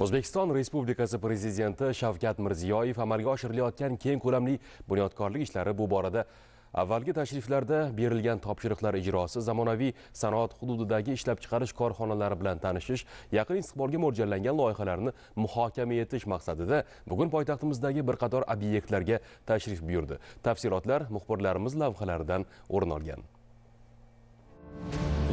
o'zbekiston respublikasi prezidenti shavkat mirziyoyev amalga oshirilayotgan keng ko'lamli bunyodkorlik ishlari bu borada avvalgi tashriflarda berilgan topshiriqlar ijrosi zamonaviy sanoat hududidagi ishlab chiqarish korxonalari bilan tanishish yaqin istiqbolga mo'ljallangan loyihalarni muhokama etish maqsadida bugun poytaxtimizdagi bir qator obyektlarga tashrif buyurdi. Tafsilotlar muxbirlarimiz lavhalaridan o'rin olgan.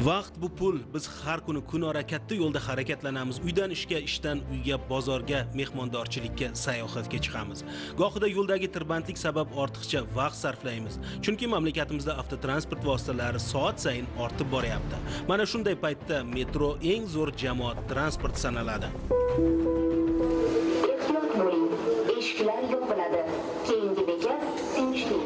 Vaqt bu pul. Biz har kuni kunora katta yo'lda harakatlanamiz. Uydan ishga ishdan uyga bozorga mehmondorchilikka sayohatga chiqamiz. Gohida yo'ldagi tirbandlik sabab ortiqcha vaqt sarflaymiz. Chunki mamlakatimizda avtotransport vositalari soat sayin ortib boryapti. Mana shunday paytda metro eng zo'r jamoat transport sanaladi. Ehtiyot bo'ling. Eshiklar yopiladi keyingi bekat sinchlik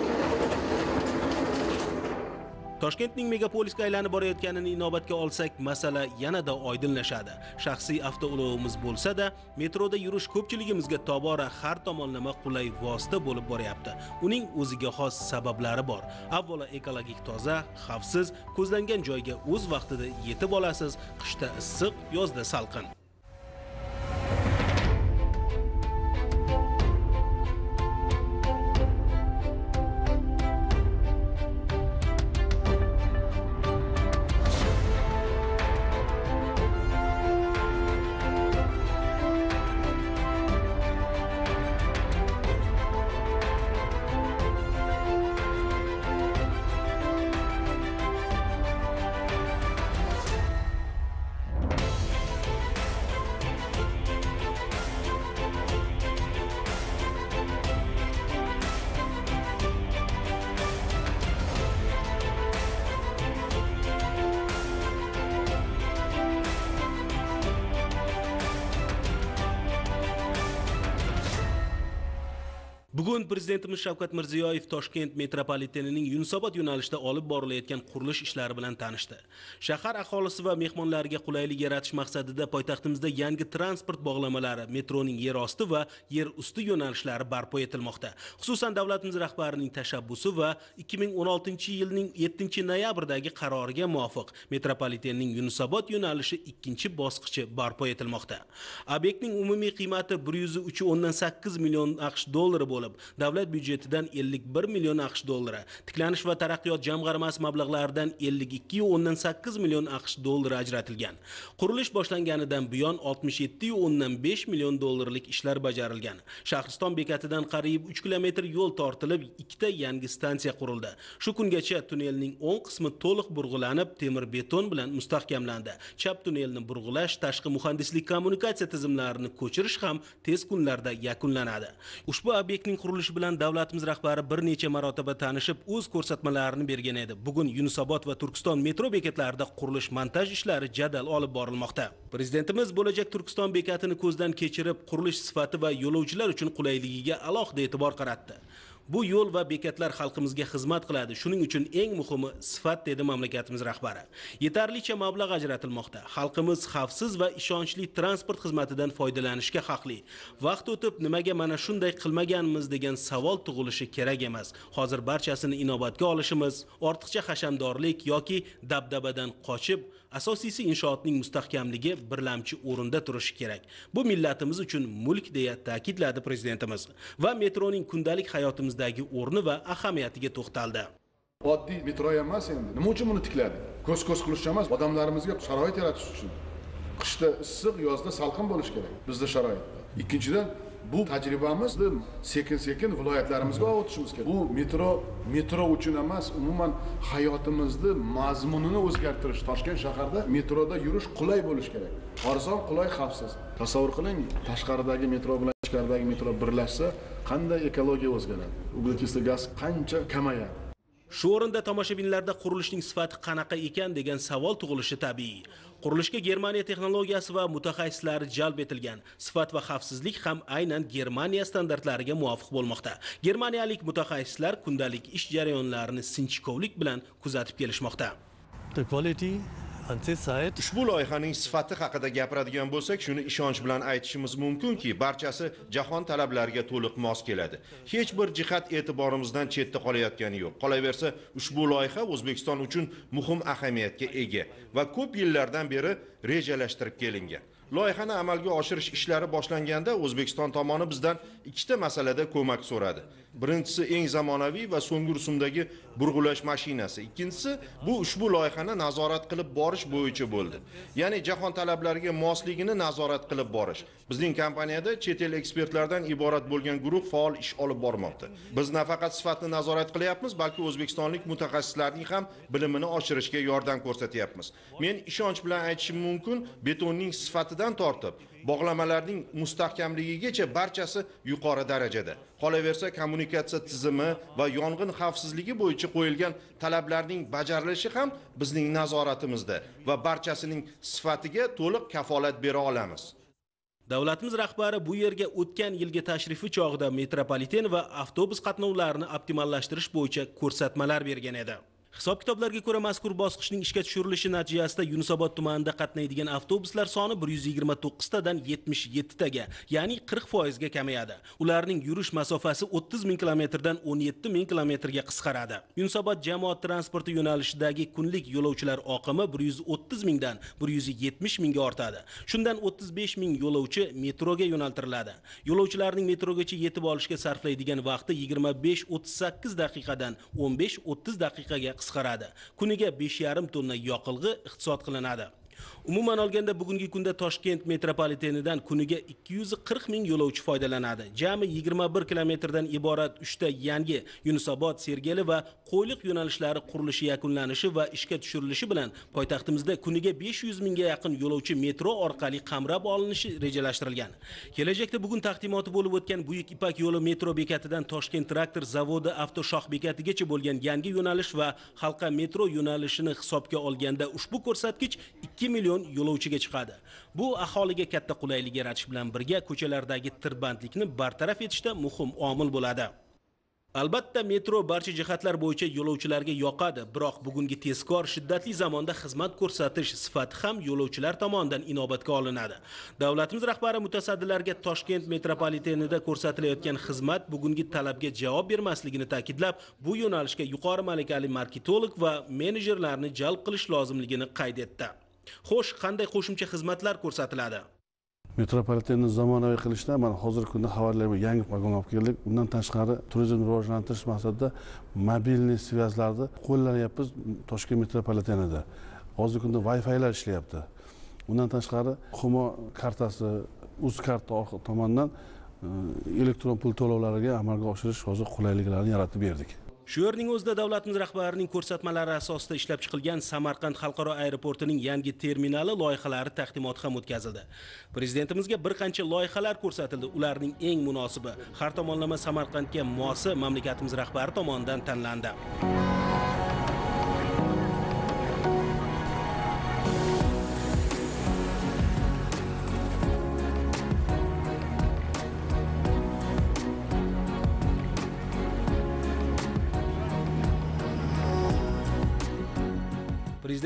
toshkentning megapolisga aylanib borayotganini inobatga olsak masala yanada oydinlashadi. Shaxsiy avtoulovimiz bo'lsa-da metroda yurish ko'pchiligimizga tobora har tomonlama qulay vosita bo'lib boryapti. Uning o'ziga xos sabablari bor. Avvalo ekologik toza xavfsiz ko'zlangan joyga o'z vaqtida yetib olasiz qishda issiq yozda salqin. Bugun prezidentimiz shavkat mirziyoyev toshkent metropolitenining yunusobod yo'nalishida olib borilayotgan qurilish ishlari bilan tanishdi. Shahar aholisi va mehmonlariga qulaylik yaratish maqsadida poytaxtimizda yangi transport bog'lamalari metroning yer osti va yer usti yo'nalishlari barpo etilmoqda. Xususan davlatimiz rahbarining tashabbusi va 2016 yilning 7 noyabrdagi qaroriga muvofiq metropolitenning yunusobod yo'nalishi ikkinchi bosqichi barpo etilmoqda. Obyektning umumiy qiymati 103,8 million aqsh dollari bo'lib davlat byudjetidan 51 million aqsh dollari tiklanish va taraqqiyot jamg'armasi mablag'laridan 52,8 million aqsh dollari ajratilgan. Qurilish boshlanganidan buyon 67,5 million dollarlik ishlar bajarilgan. Shahriston bekatidan qariyb 3 kilometr yo'l tortilib ikkita yangi stansiya qurildi. Shu kungacha tunnelning o'ng qismi to'liq burg'ulanib temir beton bilan mustahkamlandi. Chap tunnelni burg'ulash tashqi muhandislik kommunikatsiya tizimlarini ko'chirish ham tez kunlarda yakunlanadi. Ushbu obyektning qurilishi bilan davlatimiz rahbari bir necha marotaba tanishib o'z ko'rsatmalarini bergan edi. Bugun yunusobod va turkiston metro bekatlarida qurilish montaj ishlari jadal olib borilmoqda. Prezidentimiz bo'lajak turkiston bekatini ko'zdan kechirib qurilish sifati va yo'lovchilar uchun qulayligiga alohida e'tibor qaratdi. Bu yo'l va bekatlar xalqimizga xizmat qiladi. Shuning uchun eng muhimi sifat dedi mamlakatimiz rahbari. Yetarlicha mablag' ajratilmoqda. Xalqimiz xavfsiz va ishonchli transport xizmatidan foydalanishga haqli. Vaqt o'tib nimaga mana shunday qilmaganmiz degan savol tug'ilishi kerak emas. Hozir barchasini inobatga olishimiz ortiqcha hashamdorlik yoki dabdabadan qochib asosiysi inshootning mustahkamligi birlamchi o'rinda turishi kerak. Bu millatimiz uchun mulk deya ta'kidladi prezidentimiz va metroning kundalik hayotimizdagi o'rni va ahamiyatiga to'xtaldi. Oddiy metro emas endi. Nima uchun buni tikladi? Ko'z ko'z qilish uchun emas odamlarimizga sharoit yaratish uchun. Qishda issiq yozda salqin bo'lishi kerak bizda sharoitda. Ikkinchidan bu tajribamizni sekin sekin viloyatlarimizga o'tishimiz kerak. Bu metro metro uchun emas umuman hayotimizni mazmunini o'zgartirish. Toshkent shaharda metroda yurish qulay bo'lishi kerak. Arzon qulay xavfsiz. Tasavvur qiling tashqaridagi metro bilan ichkaridagi metro birlashsa qanday ekologiya o'zgaradi? Uglekislый gaz qancha kamayadi shu o'rinda tomoshabinlarda qurilishning sifati qanaqa ekan degan savol tug'ilishi tabiiy. Qurilishga germaniya texnologiyasi va mutaxassislari jalb etilgan. Sifat va xavfsizlik ham aynan germaniya standartlariga muvofiq bo'lmoqda. Germaniyalik mutaxassislar kundalik ish jarayonlarini sinchkovlik bilan kuzatib kelishmoqda. The quality ushbu loyihaning sifati haqida gapiradigan bo'lsak shuni ishonch bilan aytishimiz mumkinki barchasi jahon talablariga to'liq mos keladi. Hech bir jihat e'tiborimizdan chetda qolayotgani yo'q. Qolaversa ushbu loyiha o'zbekiston uchun muhim ahamiyatga ega va ko'p yillardan beri rejalashtirib kelingan. Loyihani amalga oshirish ishlari boshlanganda o'zbekiston tomoni bizdan ikkita masalada ko'mak so'radi. Birinchisi eng zamonaviy va so'nggi rusumdagi burg'ulash mashinasi. Ikkinchisi bu ushbu loyihani nazorat qilib borish bo'yicha bo'ldi. Ya'ni jahon talablariga mosligini nazorat qilib borish. Bizning kompaniyada chet el ekspertlardan iborat bo'lgan guruh faol ish olib bormoqda. Biz nafaqat sifatni nazorat qilyapmiz balki o'zbekistonlik mutaxassislarning ham bilimini oshirishga yordam ko'rsatyapmiz. Men ishonch bilan aytishim mumkin betonning sifatidan tortib bog'lamalarning mustahkamligigacha barchasi yuqori darajada qolaversa kommunikatsiya tizimi va yong'in xavfsizligi bo'yicha qo'yilgan talablarning bajarilishi ham bizning nazoratimizda va barchasining sifatiga to'liq kafolat bera olamiz Davlatimiz rahbari bu yerga o'tgan yilgi tashrifi chog'ida metropoliten va avtobus qatnovlarini optimallashtirish bo'yicha ko'rsatmalar bergan edi. Hisob kitoblarga ko'ra mazkur bosqichning ishga tushirilishi natijasida Yunusobod tumanida qatnaydigan avtobuslar soni 129 tadan 77 taga, ya'ni 40 foizga kamayadi. Ularning yurish masofasi 30 ming kilometrdan 17 ming kilometrga qisqaradi. Yunusobod jamoat transporti yo'nalishidagi kunlik yo'lovchilar oqimi 130 mingdan 170 mingga ortadi. Shundan 35 ming yo'lovchi metroga yo'naltiriladi. Yo'lovchilarning metrogacha yetib olishga sarflaydigan vaqti 25-38 daqiqadan 15-30 daqiqaga qisqaradi. Kuniga 5,5 tonna yoqilg'i iqtisod qilinadi. Umuman olganda bugungi kunda Toshkent metropolitenidan kuniga 240 ming yo'lovchi foydalanadi. Jami 21 kilometrdan iborat 3 ta yangi Yunusobod, Sergeli va Qo'yliq yo'nalishlari qurilishi yakunlanishi va ishga tushirilishi bilan poytaxtimizda kuniga 500 mingga yaqin yo'lovchi metro orqali qamrab olinishi rejalashtirilgan. Kelajakda bugun taqdimoti bo'lib o'tgan Buyuk Ipak yo'li metro bekatidan Toshkent traktor zavodi avtoshoh bekatigacha bo'lgan yangi yo'nalish va halqa metro yo'nalishini hisobga olganda ushbu ko'rsatkich 2 million yo'lovchiga chiqadi. Bu aholiga katta qulaylik yaratish bilan birga ko'chalardagi tirbandlikni bartaraf etishda muhim omil bo'ladi. Albatta metro barcha jihatlar bo'yicha yo'lovchilarga yoqadi, biroq bugungi tezkor shiddatli zamonda xizmat ko'rsatish sifati ham yo'lovchilar tomonidan inobatga olinadi. Davlatimiz rahbari mutasaddilarga Toshkent metropolitenida ko'rsatilayotgan xizmat bugungi talabga javob bermasligini ta'kidlab, bu yo'nalishga yuqori malakali marketolog va menejerlarni jalb qilish lozimligini qayd etdi. Xo'sh, qanday qo'shimcha xizmatlar ko'rsatiladi? metropolitenni zamonaviy qilishda mana hozirgi kunda xabarlarga yangi vagon olib keldik. Undan tashqari turizmni rivojlantirish maqsadida mobilniy svязьlarni qo'llanyapmiz toshkent metropolitenida. Hozirgi kunda wi filar ishlayapti. Undan tashqari humo kartasi uzkarta tomonidan e, elektron pul to'lovlariga amalga oshirish hozir qulayliklarni yaratib berdik. Shu yerning o'zida davlatimiz rahbarining ko'rsatmalari asosida ishlab chiqilgan Samarqand xalqaro aeroportining yangi terminali loyihalari taqdimoti ham o'tkazildi. Prezidentimizga bir qancha loyihalar ko'rsatildi. Ularning eng munosibi har tomonlama Samarqandga mosi mamlakatimiz rahbari tomonidan tanlandi.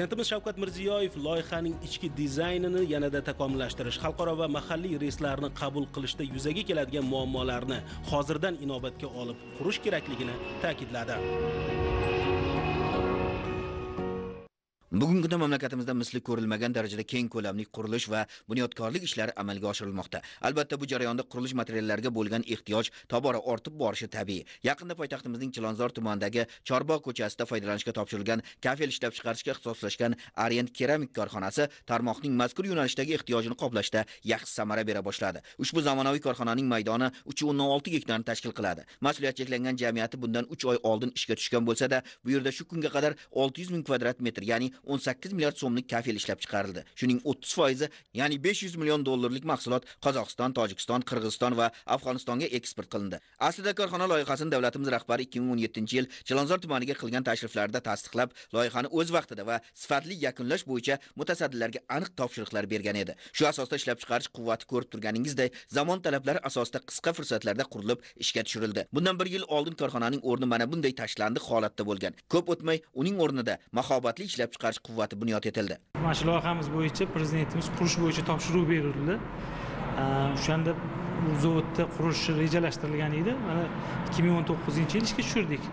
Prezidentimiz Shavkat Mirziyoyev loyihaning ichki dizaynini yanada takomillashtirish, xalqaro va mahalliy reyslarni qabul qilishda yuzaga keladigan muammolarni hozirdan inobatga olib qurish kerakligini ta'kidladi. Bugungi kunda mamlakatimizda misli ko'rilmagan darajada keng ko'lamli qurilish va bunyodkorlik ishlari amalga oshirilmoqda. Albatta bu jarayonda qurilish materiallariga bo'lgan ehtiyoj tobora ortib borishi tabiiy. Yaqinda poytaxtimizning Chilonzor tumanidagi Chorbog ko'chasida foydalanishga topshirilgan kafel ishlab chiqarishga ixtisoslashgan Orient keramik korxonasi tarmoqning mazkur yo'nalishdagi ehtiyojini qoplashda yaxshi samara bera boshladi. Ushbu zamonaviy korxonaning maydoni 316 gektarni tashkil qiladi. Mas'uliyat cheklangan jamiyati bundan 3 oy oldin ishga tushgan bo'lsa-da, bu yerda shu kunga qadar 600 ming kvadrat metr, ya'ni 18 milliard so'mlik kafel ishlab chiqarildi. Shuning 30 foizi, ya'ni 500 million dollarlik mahsulot Qozog'iston, Tojikiston, Qirg'iziston va Afg'onistonga eksport qilindi. Aslida korxona loyihasini davlatimiz rahbari 2017-yil Chilonzor tumaniga qilgan tashriflarida tasdiqlab, loyihani o'z vaqtida va sifatli yakunlash bo'yicha mutasaddilarga aniq topshiriqlar bergan edi. Shu asosda ishlab chiqarish quvvati ko'rib turganingizdek, zamon talablari asosida qisqa fursatlarda qurilib ishga tushirildi. Bundan bir yil oldin korxonaning o'rni mana bunday tashlandiq holatda bo'lgan. Ko'p o'tmay uning o'rnida mahobatli ishlab chiqarish quvvati bunyod etildi. mana shu loyihamiz bo'yicha prezidentimiz qurish bo'yicha topshiruv berildi. O'shanda bu zavodni qurilishi rejalashtirilgan edi. Mana ikki ming o'n to'qqizinchi yil ishga tushirdik.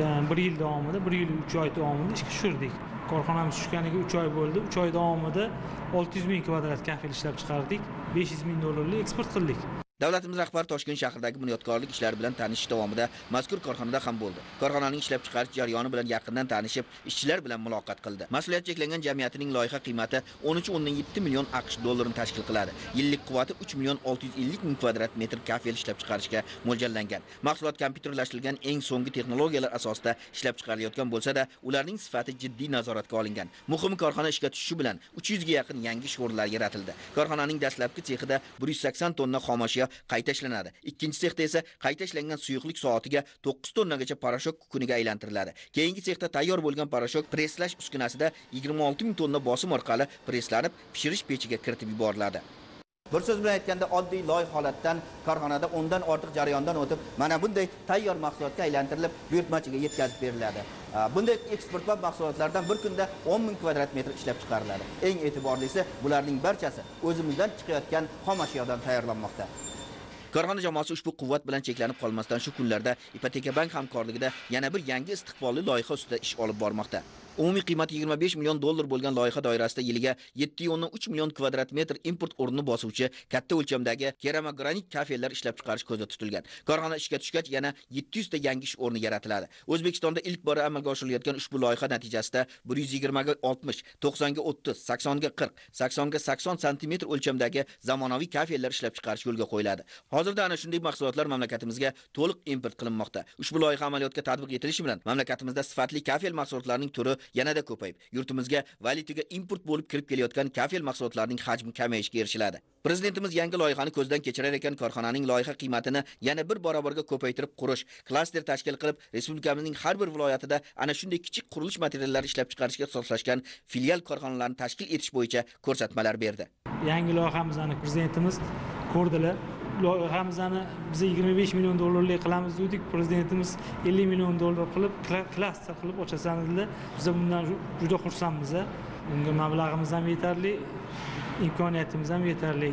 Yani bir yil davomida bir yil uch oy davomida ishga tushirdik. Korxonamiz tushganiga uch oy bo'ldi. Uch oy davomida olti yuz ming kvadrat kafel ishlab chiqardik. besh yuz ming dollarlik eksport qildik. Davlatimiz rahbari Toshkent shahridagi bunyodkorlik ishlari bilan tanishish davomida mazkur korxonada ham bo'ldi. Korxonaning ishlab chiqarish jarayoni bilan yaqindan tanishib, ishchilar bilan muloqot qildi. Mas'uliyat cheklangan jamiyatining loyiha qiymati 13.7 million AQSh dollarini tashkil qiladi. Yillik quvvati 3 million 650 ming kvadrat metr kafel ishlab chiqarishga mo'ljallangan. Mahsulot kompyuterlashtirilgan eng so'nggi texnologiyalar asosida ishlab chiqarilayotgan bo'lsa-da, ularning sifati jiddiy nazoratga olingan. Muhim korxona ishga tushishi bilan 300 ga yaqin yangi ish o'rinlari yaratildi. Korxonaning dastlabki sexida 180 tonna xomashyo qayta ishlanadi. Ikkinchi sexda esa qayta ishlangan suyuqlik soatiga 9 tonnagacha parashok kukuniga aylantiriladi. Keyingi sexda tayyor bo'lgan parashok presslash uskunasida 26 ming tonna bosim orqali presslanib, pishirish pechiga kiritib yuboriladi. Bir so'z bilan aytganda oddiy loy holatdan korxonada o'ndan ortiq jarayondan o'tib, mana bunday tayyor mahsulotga aylantirilib, buyurtmachiga yetkazib beriladi. Bunday eksportbop mahsulotlardan bir kunda 10 ming kvadrat metr ishlab chiqariladi. Eng e'tiborlisi, bularning barchasi o'zimizdan chiqayotgan xom ashyodan tayyorlanmoqda. Korxona jamoasi ushbu quvvat bilan cheklanib qolmasdan shu kunlarda Ipoteka bank hamkorligida yana bir yangi istiqbolli loyiha ustida ish olib bormoqda. Umumiy qiymati 25 million dollar bo'lgan loyiha doirasida yiliga 7.3 million kvadrat metr import o'rnini bosuvchi katta o'lchamdagi keramogranit kafellar ishlab chiqarish ko'zda tutilgan. Korxona ishga tushgach yana 700 ta yangi ish o'rni yaratiladi. O'zbekistonda ilk bora amalga oshirilayotgan ushbu loyiha natijasida 120 ga 60, 90 ga 30, 80 ga 40, 80 ga 80 sm o'lchamdagi zamonaviy kafellar ishlab chiqarish yo'lga qo'yiladi. Hozirda ana shunday mahsulotlar mamlakatimizga to'liq import qilinmoqda. Ushbu loyiha amaliyotga tatbiq etilishi bilan mamlakatimizda sifatli kafel mahsulotlarining turi yanada ko'payib, yurtimizga valyutaga import bo'lib kirib kelayotgan kafel mahsulotlarining hajmi kamayishiga erishiladi. Prezidentimiz yangi loyihani ko'zdan kechirar ekan korxonaning loyiha qiymatini yana bir barobarga ko'paytirib qurish, klaster tashkil qilib, respublikamizning har bir viloyatida ana shunday kichik qurilish materiallari ishlab chiqarishga ixtisoslashgan filial korxonalarni tashkil etish bo'yicha ko'rsatmalar berdi. Yangi loyihamizni prezidentimiz ko'rdilar. Loyihamizni biz 25 million dollarlik qilamiz dedik. Prezidentimiz 50 million dollar qilib klaster qilib ochasan dedilar. Biz bundan juda xursandmiz bunga mablag'imiz ham yetarli imkoniyatimiz ham yetarli.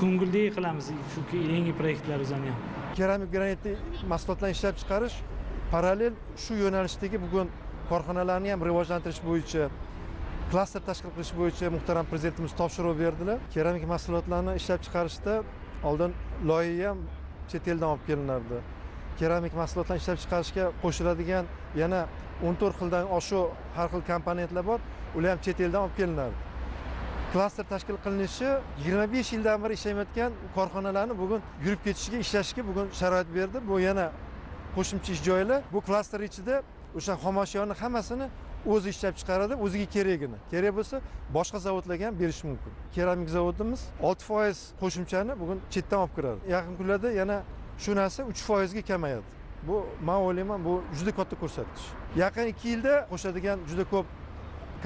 Ko'ngildek qilamiz shu yangi proyektlarimizni ham. Keramik granitli mahsulotlarni ishlab chiqarish parallel shu yo'nalishdagi bugun korxonalarni ham rivojlantirish bo'yicha klaster tashkil qilish bo'yicha muhtaram prezidentimiz topshiriq berdilar. Keramik mahsulotlarni ishlab chiqarishda oldin loyiha ham chet eldan olib kelinardi. Keramik mahsulotlarni ishlab chiqarishga qo'shiladigan yana o'n to'rt xildan oshiq har xil komponentlar bor ular ham chet eldan olib kelinardi. Klaster tashkil qilinishi yigirma besh yildan beri ishlamayotgan korxonalarni bugun yurib ketishiga ishlashiga bugun sharoit berdi. Bu yana qo'shimcha ish joylar bu klaster ichida o'sha xomashyoni hammasini o'zi ishlab chiqaradi o'ziga keragini kerak bo'lsa boshqa zavodlarga ham berish mumkin. Keramik zavodimiz olti foiz qo'shimchani bugun chetdan olib kiradi. Yaqin kunlarda yana shu narsa uch foizga kamayadi. Bu man o'ylayman bu juda katta ko'rsatkich. Yaqin ikki yilda qo'shadigan juda ko'p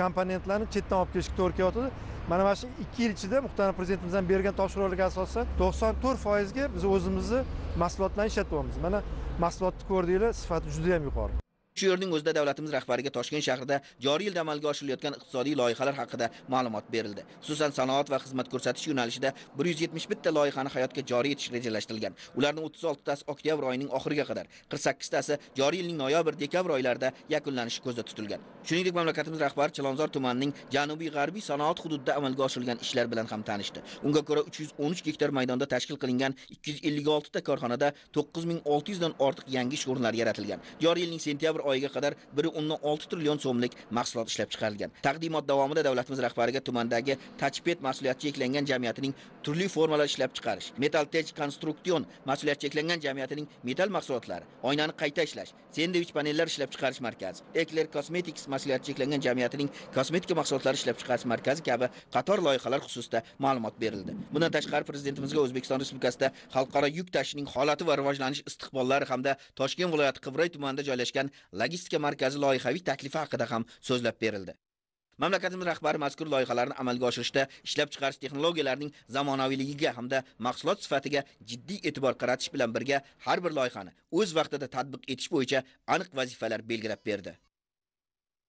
komponentlarni chetdan olib kelishga to'g'ri kelyotidi mana mana shu ikki yil ichida muhtaram prezidentimizdan bergan topshiriqlarga asosan to'qson to'rt foizga biz o'zimizni mahsulotlarni ishlatyapmiz. Mana mahsulotni ko'rdinglar sifati juda yam yuqori. Shu yerning o'zida davlatimiz rahbariga Toshkent shahrida joriy yilda amalga oshirilayotgan iqtisodiy loyihalar haqida ma'lumot berildi. Xususan, sanoat va xizmat ko'rsatish yo'nalishida 171 ta loyihani hayotga joriy etish rejalashtirilgan. Ularning 36 tasi oktyabr oyining oxiriga qadar, 48 tasi joriy yilning noyabr-dekabr oylarida yakunlanishi ko'zda tutilgan. Shuningdek, mamlakatimiz rahbari Chilonzor tumanining janubiy-g'arbiy sanoat hududida amalga oshirilgan ishlar bilan ham tanishdi. Unga ko'ra 313 gektar maydonda tashkil qilingan 256 ta korxonada 9600 dan ortiq yangi ish o'rinlari yaratilgan. Joriy yilning sentyabr oyiga qadar 1.6 trillion so'mlik mahsulot ishlab chiqarilgan. Taqdimot davomida davlatimiz rahbariga tumandagi Tachpet mas'uliyati cheklangan jamiyatining turli formalar ishlab chiqarish, Metal Tech Konstruksion mas'uliyati cheklangan jamiyatining metal mahsulotlari, oynani qayta ishlash, sendvich panellar ishlab chiqarish markazi, Ekler Cosmetics mas'uliyati cheklangan jamiyatining kosmetika mahsulotlari ishlab chiqarish markazi kabi qator loyihalar xususida ma'lumot berildi. Bundan tashqari prezidentimizga O'zbekiston Respublikasida xalqaro yuk tashishning holati va rivojlanish istiqbollari hamda Toshkent viloyati Qibray tumanida joylashgan logistika markazi loyihaviy taklifi haqida ham so'zlab berildi. Mamlakatimiz rahbari mazkur loyihalarni amalga oshirishda ishlab chiqarish texnologiyalarining zamonaviyligiga hamda mahsulot sifatiga jiddiy e'tibor qaratish bilan birga har bir loyihani o'z vaqtida tatbiq etish bo'yicha aniq vazifalar belgilab berdi.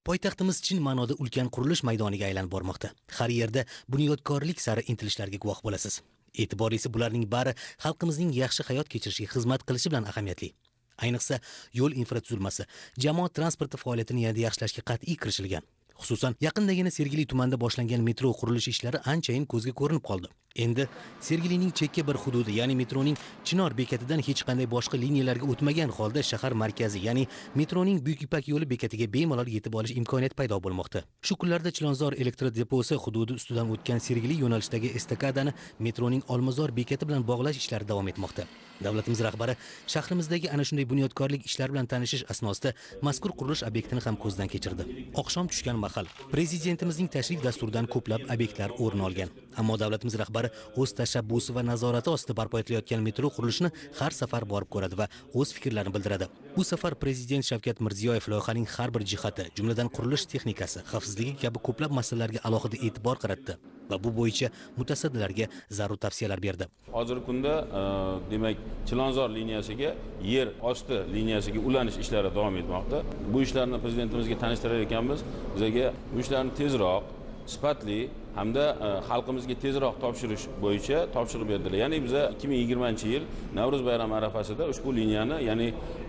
Poytaxtimiz chin ma'noda ulkan qurilish maydoniga aylanib bormoqda. Har yerda bunyodkorlik sari intilishlarga guvoh bo'lasiz. E'tiborlisi bularning bari xalqimizning yaxshi hayot kechirishiga xizmat qilishi bilan ahamiyatli. Ayniqsa, yo'l infratuzilmasi, jamoat transporti faoliyatini yanada yaxshilashga qat'iy kirishilgan. xususan yaqindagina sergeli tumanida boshlangan metro qurilish ishlari anchayin ko'zga ko'rinib qoldi endi sergelining chekka bir hududi ya'ni metroning chinor bekatidan hech qanday boshqa liniyalarga o'tmagan holda shahar markazi ya'ni metroning buyuk ipak yo'li bekatiga bemalol yetib olish imkoniyati paydo bo'lmoqda. Shu kunlarda chilonzor elektr deposi hududi ustidan o'tgan sergeli yo'nalishidagi estakadani metroning olmazor bekati bilan bog'lash ishlari davom etmoqda. Davlatimiz rahbari shahrimizdagi ana shunday bunyodkorlik ishlari bilan tanishish asnosida mazkur qurilish obyektini ham ko'zdan kechirdi. Oqshom tushgan mahal prezidentimizning tashrif dasturidan ko'plab obyektlar o'rin olgan. Ammo davlatimiz rahbari o'z tashabbusi va nazorati ostida barpo etilayotgan metro qurilishini har safar borib ko'radi va o'z fikrlarini bildiradi. Bu safar prezident shavkat mirziyoyev loyihaning har bir jihati jumladan qurilish texnikasi xavfsizligi kabi ko'plab masalalarga alohida e'tibor qaratdi va bu bo'yicha mutasaddilarga zarur tavsiyalar berdi. Hozirgi kunda e, demak chilonzor liniyasiga yer osti liniyasiga ulanish ishlari davom etmoqda. Bu ishlarni prezidentimizga tanishtirar ekanmiz. Bizaga bu ishlarni tezroq sifatli hamda e, xalqimizga tezroq topshirish bo'yicha topshiriq berdilar. Ya'ni biza ikki ming yigirmanchi yil navro'z bayrami arafasida ushbu liniyani ya'ni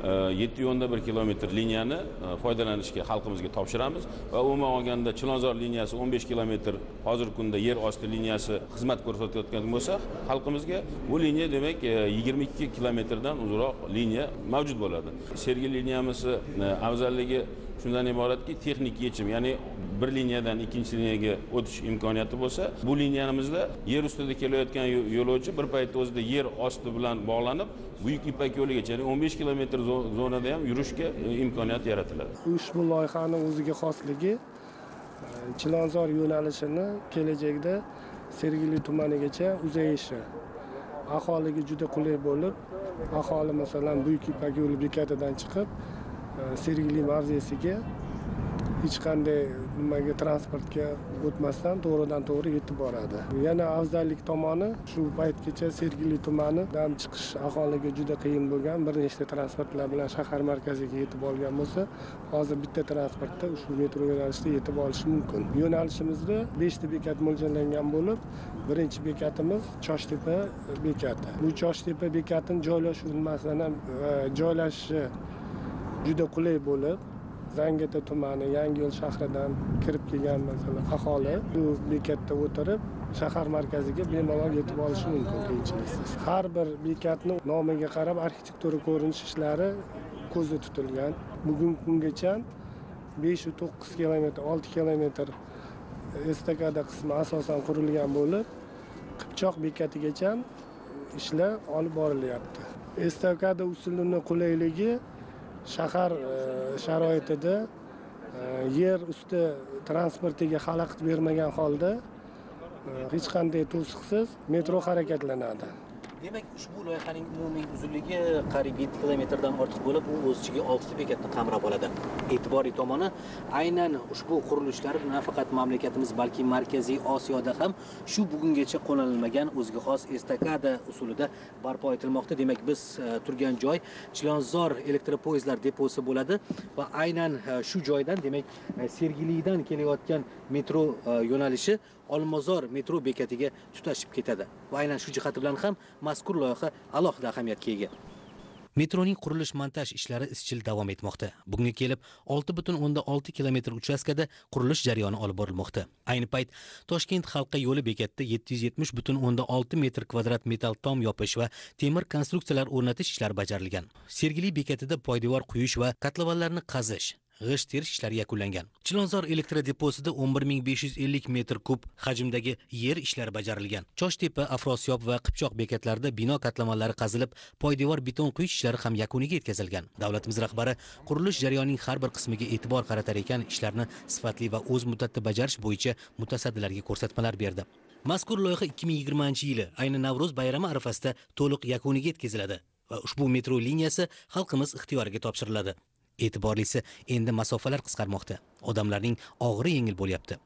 e, yetti o'nda bir kilometr liniyani e, foydalanishga xalqimizga topshiramiz va umuman olganda chilonzor liniyasi o'n besh kilometr hozirgi kunda yer osti liniyasi xizmat ko'rsatayotgan bo'lsa xalqimizga bu liniya demak e, yigirma ikki kilometrdan uzroq liniya mavjud bo'ladi. Sergeli liniyamizni afzalligi shundan iboratki texnik yechim ya'ni bir liniyadan ikkinchi liniyaga o'tish imkoniyati bo'lsa bu liniyamizda yer ustida kelayotgan yo'lovchi bir paytda o'zida yer osti bilan bog'lanib buyuk ipak yo'ligacha ya'ni o'n besh kilometr zonada ham yurishga e, imkoniyat yaratiladi. Ushbu loyihani o'ziga xosligi e, chilonzor yo'nalishini kelajakda sergeli tumanigacha uzayishi aholiga juda qulay bo'lib aholi masalan buyuk ipak yo'li bekatidan chiqib Э, sergeli mavzesiga hech qanday nimaga transportga o'tmasdan to'g'ridan to'g'ri yetib boradi. Yana afzallik tomoni shu paytgacha sergeli tumanidan chiqish aholiga juda qiyin bo'lgan bir nechta transportlar bilan shahar markaziga yetib olgan bo'lsa hozir bitta transportda ushbu metro yo'nalishida yetib olishi mumkin. Yo'nalishimizda beshta bekat mo'ljallangan bo'lib birinchi bekatimiz choshtepa bekati. Bu choshtepa bekatini joylashuv ham e, joylashishi juda qulay bo'lib zangiota tumani yangiyo'l shahridan kirib kelgan masalan aholi shu bekatda o'tirib shahar markaziga bemalol yetib olishi mumkin qiyinchiliksiz. Har bir bekatni nomiga qarab arxitektura ko'rinish ishlari ko'zda tutilgan. Bugungi kungacha beshu to'qqiz kilometr olti kilometr estakada qismi asosan qurilgan bo'lib qipchoq bekatigacha ishlar olib borilyapti. Estakada usulini qulayligi shahar e, sharoitida e, yer usti transportiga xalaqit bermagan holda e, hech qanday to'siqsiz metro harakatlanadi. Demak ushbu loyihaning umumiy uzunligi qariyb yetti kilometrdan ortiq bo'lib u o'z ichiga oltita bekatni qamrab oladi. E'tiborli tomoni aynan ushbu qurilishlar nafaqat mamlakatimiz balki markaziy osiyoda ham shu bugungacha qo'llanilmagan o'ziga xos estakada usulida barpo etilmoqda. Demak biz e, turgan joy chilonzor elektropoyezdlar deposi bo'ladi va aynan e, shu joydan demak e, sergelidan kelayotgan metro yo'nalishi olmazor metro bekatiga tutashib ketadi va aynan shu jihati bilan ham mazkur loyiha alohida ahamiyatga ega. Metroning qurilish montaj ishlari izchil davom etmoqda. Bugunga kelib 6,6 kilometr uchastkada qurilish jarayoni olib borilmoqda. Ayni payt toshkent halqa yo'li bekatida 770,6 metr kvadrat metall tom yopish va temir konstruksiyalar o'rnatish ishlari bajarilgan. Sergeli bekatida poydevor quyish va kotlovanlarni qazish g'isht terish ishlari yakunlangan. Chilonzor elektr deposida 11550 metr kub hajmdagi yer ishlari bajarilgan. Choshtepa afrosiyob va qipchoq bekatlarida bino katlamonlari qazilib poydevor beton quyish ishlari ham yakuniga yetkazilgan. Davlatimiz rahbari qurilish jarayonining har bir qismiga e'tibor qaratar ekan ishlarni sifatli va o'z muddatida bajarish bo'yicha mutasaddilarga ko'rsatmalar berdi. Mazkur loyiha 2020 yili ayni navro'z bayrami arafasida to'liq yakuniga yetkaziladi va ushbu metro liniyasi xalqimiz ixtiyoriga topshiriladi. E'tiborlisi endi masofalar qisqarmoqda. Odamlarning og'iri yengil bo'lyapti.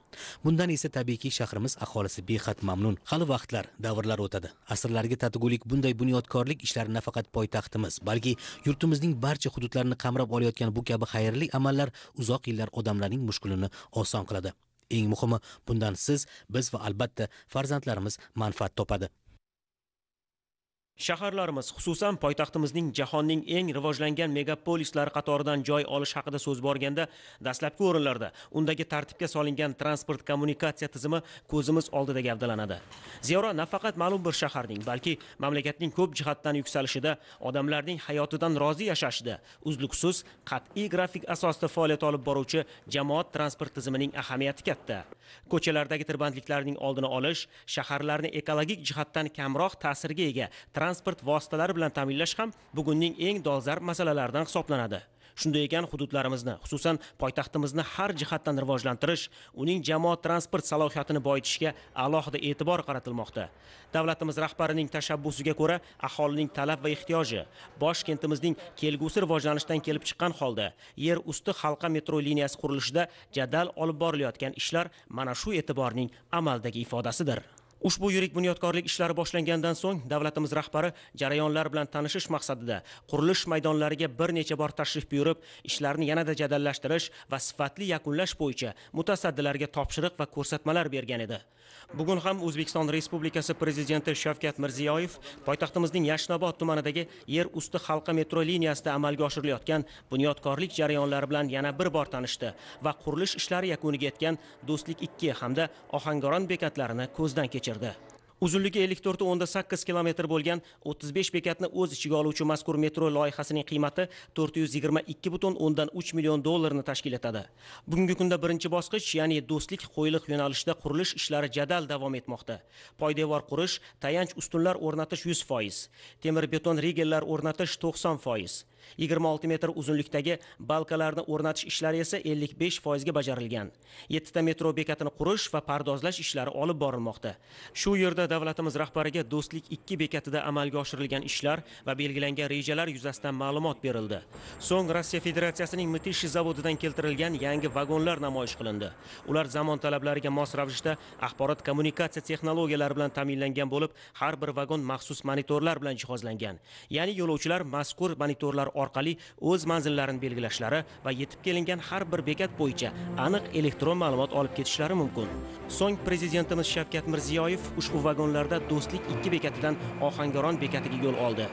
Bundan esa tabiiyki shahrimiz aholisi behad mamnun. Hali vaqtlar davrlar o'tadi. Asrlarga tatigulik bunday bunyodkorlik ishlari nafaqat poytaxtimiz balki yurtimizning barcha hududlarini qamrab olayotgan bu kabi xayrli amallar uzoq yillar odamlarning mushkulini oson qiladi. Eng muhimi bundan siz biz va albatta farzandlarimiz manfaat topadi. Shaharlarimiz xususan poytaxtimizning jahonning eng rivojlangan megapolislari qatoridan joy olish haqida so'z borganda dastlabki o'rinlarda undagi tartibga solingan transport kommunikatsiya tizimi ko'zimiz oldida gavdalanadi. Zero nafaqat ma'lum bir shaharning balki mamlakatning ko'p jihatdan yuksalishida odamlarning hayotidan rozi yashashida uzluksiz qat'iy grafik asosida faoliyat olib boruvchi jamoat transport tizimining ahamiyati katta. Ko'chalardagi tirbandliklarning oldini olish shaharlarni ekologik jihatdan kamroq ta'sirga ega transport vositalari bilan ta'minlash ham bugunning eng dolzarb masalalardan hisoblanadi. Shunday ekan hududlarimizni xususan poytaxtimizni har jihatdan rivojlantirish uning jamoat transport salohiyatini boyitishga alohida e'tibor qaratilmoqda. Davlatimiz rahbarining tashabbusiga ko'ra aholining talab va ehtiyoji boshkentimizning kelgusi rivojlanishdan kelib chiqqan holda yer usti halqa metro liniyasi qurilishida jadal olib borilayotgan ishlar mana shu e'tiborning amaldagi ifodasidir. Ushbu yirik bunyodkorlik ishlari boshlangandan so'ng davlatimiz rahbari jarayonlar bilan tanishish maqsadida qurilish maydonlariga bir necha bor tashrif buyurib ishlarni yanada jadallashtirish va sifatli yakunlash bo'yicha mutasaddilarga topshiriq va ko'rsatmalar bergan edi. Bugun ham o'zbekiston respublikasi prezidenti shavkat mirziyoyev poytaxtimizning yashnobod tumanidagi yer usti halqa metro liniyasida amalga oshirilayotgan bunyodkorlik jarayonlari bilan yana bir bor tanishdi va qurilish ishlari yakuniga yetgan do'stlik ikki hamda ohangaron bekatlarini ko'zdan kechirdi. Uzunligi ellik to'rt o'nda sakkiz kilometr bo'lgan o'ttiz besh bekatni o'z ichiga oluvchi mazkur metro loyihasining qiymati to'rt yuz yigirma ikki butun o'ndan uch million dollarni tashkil etadi. Bugungi kunda birinchi bosqich ya'ni do'stlik qo'yliq yo'nalishida qurilish ishlari jadal davom etmoqda. Poydevor qurish tayanch ustunlar o'rnatish yuz foiz temir beton rigellar o'rnatish to'qson foiz yigirma olti metr uzunlikdagi balkalarni o'rnatish ishlari esa ellik besh foizga bajarilgan. 7 ta metro bekatini qurish va pardozlash ishlari olib borilmoqda. Shu yerda davlatimiz rahbariga do'stlik 2 bekatida amalga oshirilgan ishlar va belgilangan rejalar yuzasidan ma'lumot berildi. So'ng rossiya federatsiyasining mitishi zavodidan keltirilgan yangi vagonlar namoyish qilindi. Ular zamon talablariga mos ravishda axborot kommunikatsiya texnologiyalari bilan ta'minlangan bo'lib har bir vagon maxsus monitorlar bilan jihozlangan. Ya'ni yo'lovchilar mazkur monitorlar orqali o'z manzillarini belgilashlari va yetib kelingan har bir bekat bo'yicha aniq elektron ma'lumot olib ketishlari mumkin. So'ng prezidentimiz shavkat mirziyoyev ushbu vagonlarda do'stlik ikki bekatidan ohangaron bekatiga yo'l oldi.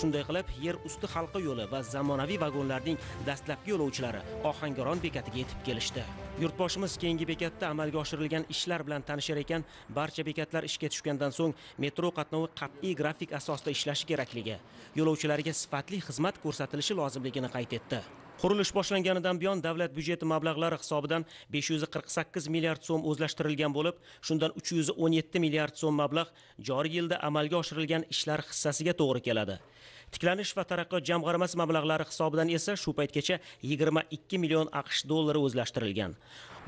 Shunday qilib yer usti halqa yo'li va zamonaviy vagonlarning dastlabki yo'lovchilari ohangaron bekatiga yetib kelishdi. Yurtboshimiz keyingi bekatda amalga oshirilgan ishlar bilan tanishar ekan barcha bekatlar ishga tushgandan so'ng metro qatnovi qat'iy grafik asosida ishlashi kerakligi yo'lovchilarga sifatli xizmat ko'rsatilishi lozimligini qayd etdi. Qurilish boshlanganidan buyon davlat byudjeti mablag'lari hisobidan 548 milliard so'm o'zlashtirilgan bo'lib shundan 317 milliard so'm mablag' joriy yilda amalga oshirilgan ishlar hissasiga to'g'ri keladi. Tiklanish va taraqqiyot jamg'armasi mablag'lari hisobidan esa shu paytgacha 22 million aqsh dollari o'zlashtirilgan.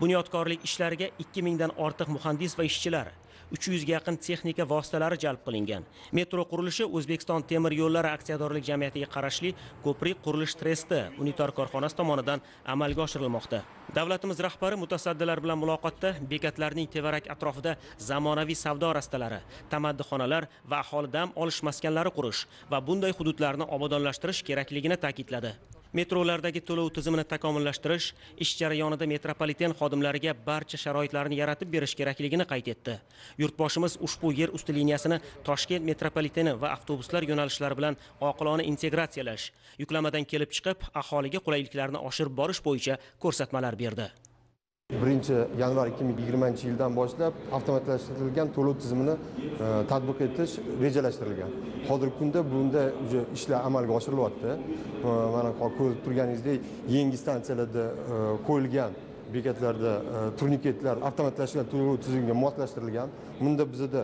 Bunyodkorlik ishlariga 2000 dan ortiq muhandis va ishchilar 300 ga yaqin texnika vositalari jalb qilingan. Metro qurilishi o'zbekiston temir yo'llari aksiyadorlik jamiyatiga qarashli ko'prik qurilish tresti unitar korxonasi tomonidan amalga oshirilmoqda. Davlatimiz rahbari mutasaddilar bilan muloqotda bekatlarning tevarak atrofida zamonaviy savdo rastalari tamaddixonalar va aholi dam olish maskanlari qurish va bunday hududlarni obodonlashtirish kerakligini ta'kidladi. Metrolardagi to'lov tizimini takomillashtirish ish jarayonida metropoliten xodimlariga barcha sharoitlarni yaratib berish kerakligini qayd etdi. Yurtboshimiz ushbu yer usti liniyasini toshkent metropoliteni va avtobuslar yo'nalishlari bilan oqilona integratsiyalash yuklamadan kelib chiqib aholiga qulayliklarni oshirib borish bo'yicha ko'rsatmalar berdi. Birinchi yanvar ikki ming yigirmanchi yildan boshlab avtomatlashtirilgan to'lov tizimini e, tatbiq etish rejalashtirilgan. Hozirgi kunda bunda уже ishlar amalga oshirilyapti. E, mana ko'rib turganingizdek yangi stansiyalarda e, qo'yilgan bekatlarda e, turniketlar avtomatlashtirilgan to'lov tizimiga moslashtirilgan. Bunda bizada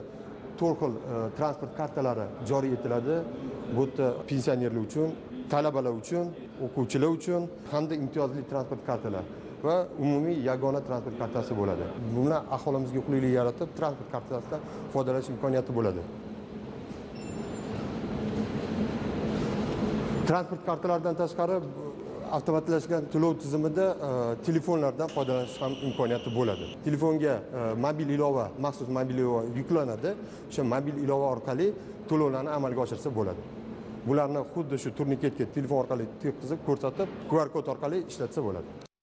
to'rt xil e, transport kartalari joriy etiladi. Bu yerda pensionerlar uchun talabalar uchun o'quvchilar uchun hamda imtiyozli transport kartalari va umumiy yagona transport kartasi bo'ladi. Bu bilan aholimizga qulaylik yaratib transport kartasidan foydalanish imkoniyati bo'ladi. Transport kartalaridan tashqari avtomatlashgan to'lov tizimida e, telefonlardan foydalanish ham imkoniyati bo'ladi. Telefonga e, mobil ilova maxsus mobil ilova yuklanadi. O'sha mobil ilova orqali to'lovlarni amalga oshirsa bo'ladi. Bularni xuddi shu turniketga telefon orqali tekkizib ko'rsatib qr kod orqali ishlatsa bo'ladi.